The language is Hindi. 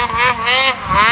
ha ha ha